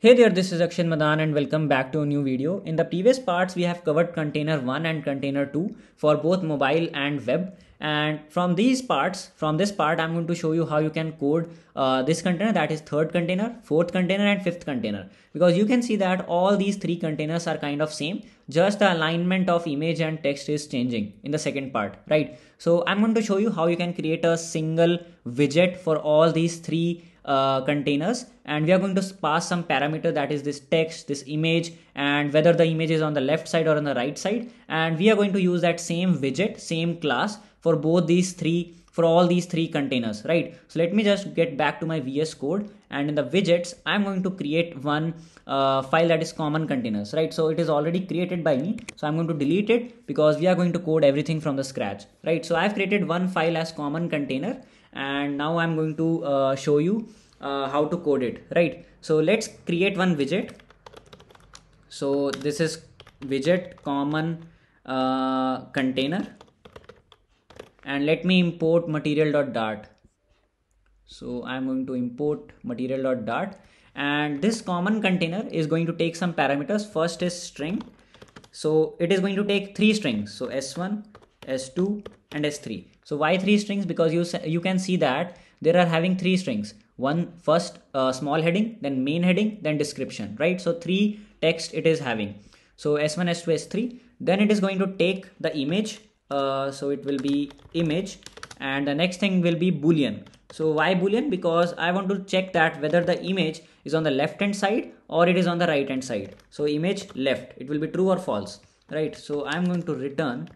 Hey there, this is Akshit Madan and welcome back to a new video. In the previous parts, we have covered container 1 and container 2 for both mobile and web. And from these parts, from this part, I'm going to show you how you can code uh, this container that is third container, fourth container and fifth container. Because you can see that all these three containers are kind of same. Just the alignment of image and text is changing in the second part, right? So I'm going to show you how you can create a single widget for all these three uh, containers. And we are going to pass some parameter that is this text this image and whether the image is on the left side or on the right side. And we are going to use that same widget same class for both these three for all these three containers right? So let me just get back to my vs code. And in the widgets i'm going to create one uh, file that is common containers right? So it is already created by me. So i'm going to delete it because we are going to code everything from the scratch right? So i've created one file as common container and now i'm going to uh, show you uh, how to code it right? So let's create one widget. So this is widget common uh, container. And let me import material.dart so i'm going to import material.dart and this common container is going to take some parameters. First is string. So it is going to take three strings. So s1 s2 and s3 so why three strings? Because you you can see that there are having three strings. One first uh, small heading then main heading then description right? So three text it is having. So s1 s2 s3 then it is going to take the image uh, so it will be image and the next thing will be boolean. So why boolean? Because i want to check that whether the image is on the left hand side or it is on the right hand side. So image left it will be true or false right? So i'm going to return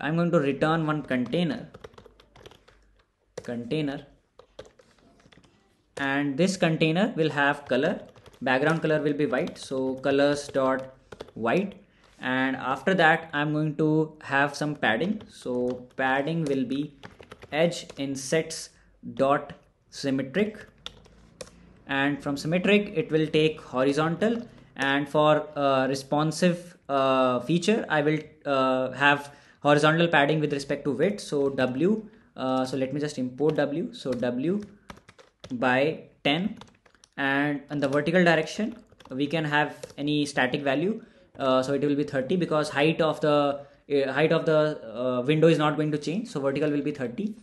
i'm going to return one container. Container. And this container will have color. Background color will be white. So colors dot white. And after that i'm going to have some padding. So padding will be edge insets dot symmetric. And from symmetric it will take horizontal. And for uh, responsive uh, feature i will uh, have horizontal padding with respect to width. So w uh, so let me just import w. So w by 10 and in the vertical direction we can have any static value. Uh, so it will be 30 because height of the uh, height of the uh, window is not going to change. So vertical will be 30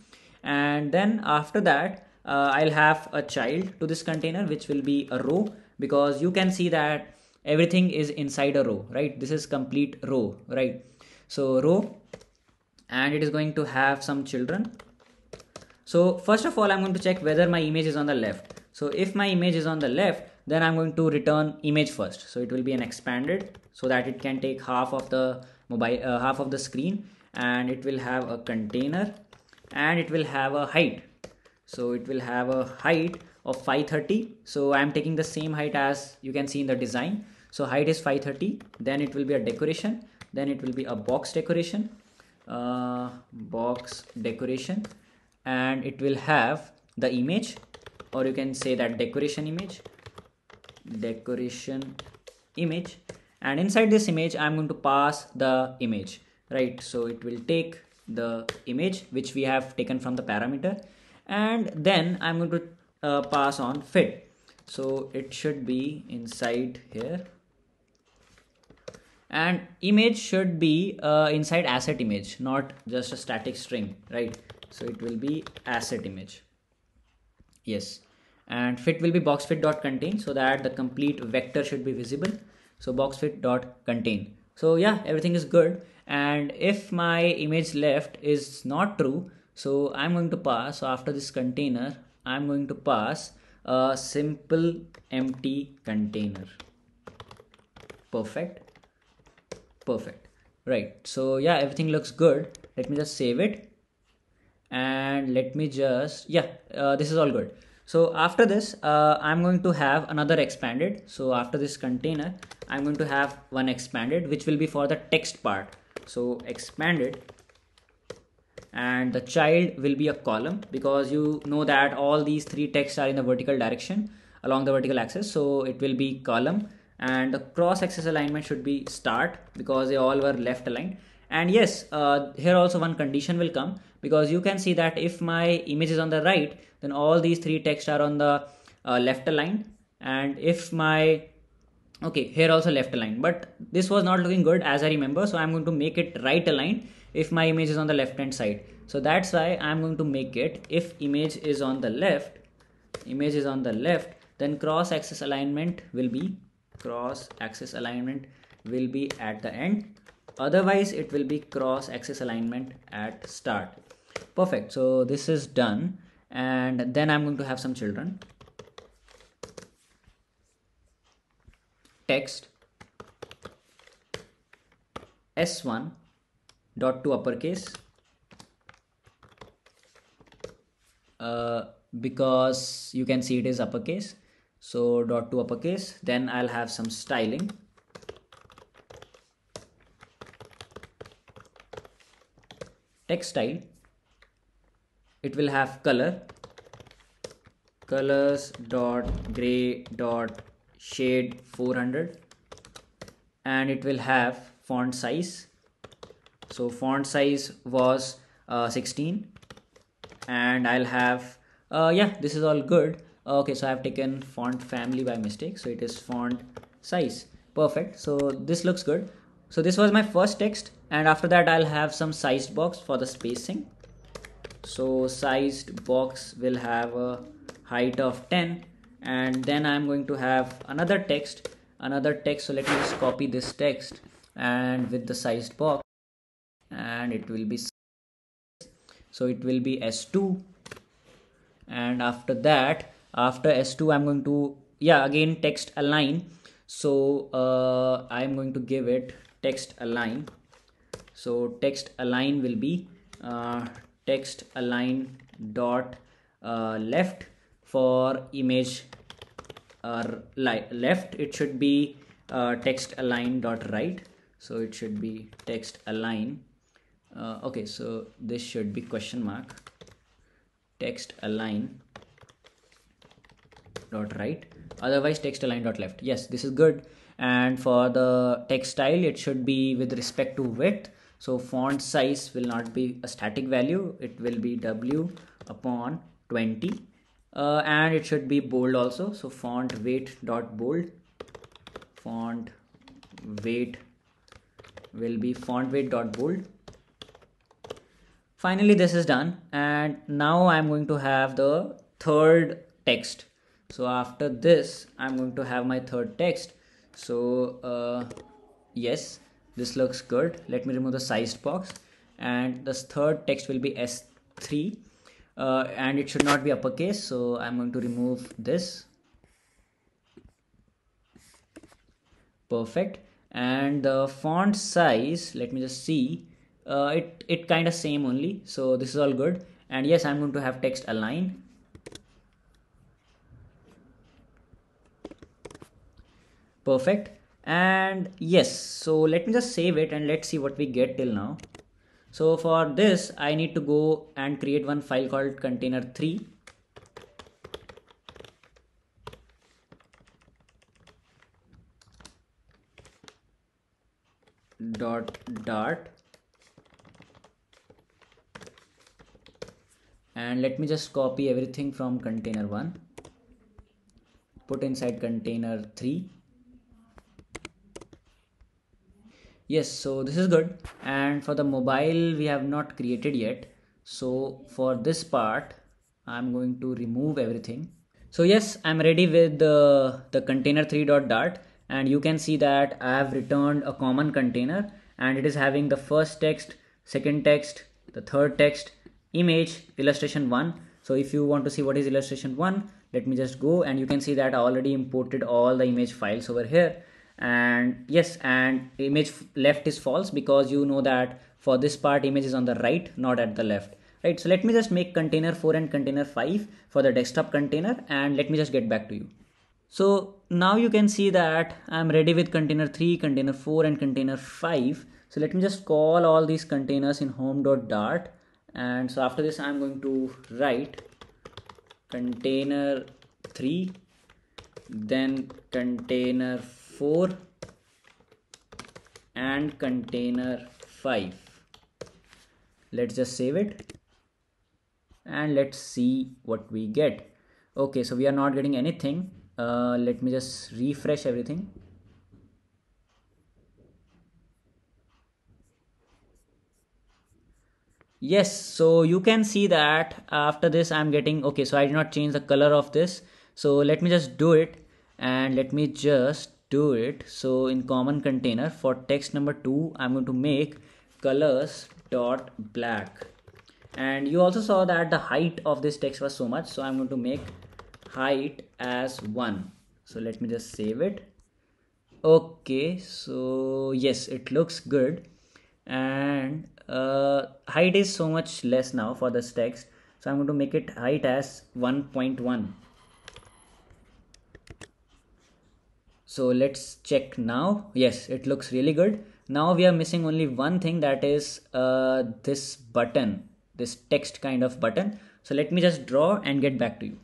and then after that uh, I'll have a child to this container which will be a row because you can see that everything is inside a row right? This is complete row right? So row and it is going to have some children so first of all, I'm going to check whether my image is on the left. So if my image is on the left, then I'm going to return image first. So it will be an expanded so that it can take half of the mobile, uh, half of the screen and it will have a container and it will have a height. So it will have a height of 530. So I'm taking the same height as you can see in the design. So height is 530. Then it will be a decoration. Then it will be a box decoration, uh, box decoration and it will have the image or you can say that decoration image. Decoration image. And inside this image i'm going to pass the image right? So it will take the image which we have taken from the parameter and then i'm going to uh, pass on fit. So it should be inside here and image should be uh, inside asset image not just a static string right? So it will be asset image. Yes. And fit will be box fit dot contain so that the complete vector should be visible. So box fit dot contain so yeah everything is good. And if my image left is not true so i'm going to pass so after this container i'm going to pass a simple empty container. Perfect perfect. Right. So yeah everything looks good. Let me just save it. And let me just yeah uh, this is all good. So after this uh, i'm going to have another expanded. So after this container i'm going to have one expanded which will be for the text part. So expanded. And the child will be a column because you know that all these three texts are in the vertical direction along the vertical axis. So it will be column and the cross axis alignment should be start because they all were left aligned. And yes uh, here also one condition will come because you can see that if my image is on the right then all these three texts are on the uh, left aligned. And if my okay here also left aligned but this was not looking good as i remember. So i'm going to make it right aligned if my image is on the left hand side. So that's why i'm going to make it if image is on the left image is on the left then cross axis alignment will be cross axis alignment will be at the end. Otherwise it will be cross axis alignment at start. Perfect. So this is done. And then i'm going to have some children. Text. S1 dot to uppercase. Uh, because you can see it is uppercase so dot to uppercase. Then I'll have some styling. Text style it will have color. Colors dot gray dot shade 400 and it will have font size. So font size was uh, 16 and I'll have uh, yeah this is all good okay so I've taken font family by mistake. So it is font size. Perfect. So this looks good. So this was my first text. And after that I'll have some sized box for the spacing. So sized box will have a height of 10 and then I'm going to have another text. Another text. So let me just copy this text. And with the sized box. And it will be so it will be s2 and after that after s2 i'm going to yeah again text align. So uh, i'm going to give it text align. So text align will be uh, text align dot uh, left for image uh, left. It should be uh, text align dot right. So it should be text align. Uh, okay so this should be question mark. Text align dot right. Otherwise text align dot left. Yes this is good. And for the text style it should be with respect to width. So font size will not be a static value. It will be w upon 20 uh, and it should be bold also. So font weight dot bold. Font weight will be font weight dot bold. Finally this is done. And now i'm going to have the third text so after this i'm going to have my third text. So uh, yes this looks good. Let me remove the sized box. And this third text will be s3 uh, and it should not be uppercase. So i'm going to remove this. Perfect. And the font size let me just see. Uh, it it kind of same only. So this is all good. And yes i'm going to have text align perfect. And yes so let me just save it and let's see what we get till now. So for this i need to go and create one file called container3 dot dart and let me just copy everything from container 1 put inside container 3 yes so this is good. And for the mobile we have not created yet. So for this part i'm going to remove everything. So yes i'm ready with the, the container 3.dart and you can see that i have returned a common container. And it is having the first text second text the third text image illustration 1 so if you want to see what is illustration 1 let me just go. And you can see that I already imported all the image files over here and yes and image left is false because you know that for this part image is on the right not at the left. Right? So let me just make container 4 and container 5 for the desktop container and let me just get back to you. So now you can see that I'm ready with container 3 container 4 and container 5 so let me just call all these containers in home.dart and so after this I'm going to write container 3 then container 4 and container 5 let's just save it and let's see what we get. Okay so we are not getting anything. Uh, let me just refresh everything. Yes so you can see that after this i'm getting okay so i did not change the color of this. So let me just do it and let me just do it. So in common container for text number two i'm going to make colors dot black. And you also saw that the height of this text was so much so i'm going to make height as one. So let me just save it. Okay so yes it looks good. And uh, height is so much less now for this text. So I'm going to make it height as 1.1 so let's check now. Yes it looks really good. Now we are missing only one thing that is uh, this button this text kind of button. So let me just draw and get back to you.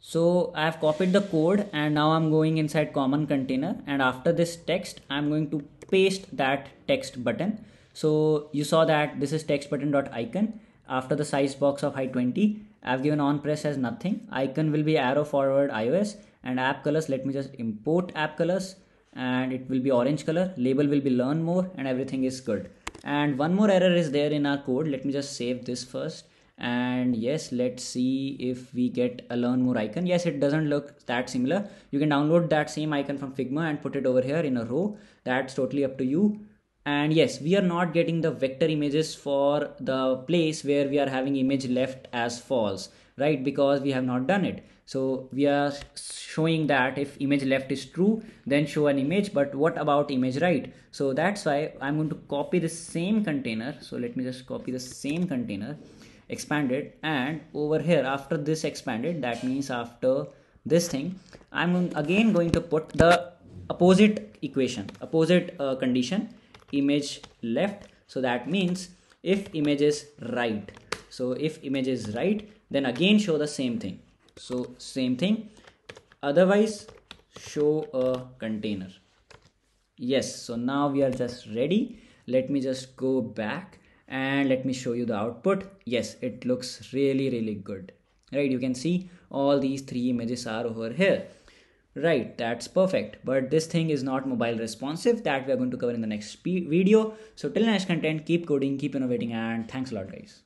So I have copied the code and now I'm going inside common container and after this text I'm going to paste that text button. So you saw that this is text button dot icon after the size box of height 20. I've given on press as nothing. Icon will be arrow forward iOS and app colors. Let me just import app colors and it will be orange color. Label will be learn more and everything is good. And one more error is there in our code. Let me just save this first and yes let's see if we get a learn more icon yes it doesn't look that similar you can download that same icon from figma and put it over here in a row that's totally up to you and yes we are not getting the vector images for the place where we are having image left as false right because we have not done it so we are showing that if image left is true then show an image but what about image right? So that's why i'm going to copy the same container. So let me just copy the same container expanded and over here after this expanded that means after this thing i'm again going to put the opposite equation opposite uh, condition image left. So that means if image is right so if image is right then again show the same thing so same thing. Otherwise show a container. Yes so now we are just ready. Let me just go back and let me show you the output. Yes it looks really really good. Right you can see all these three images are over here. Right, that's perfect. But this thing is not mobile responsive. That we are going to cover in the next video. So till next content, keep coding, keep innovating and thanks a lot guys.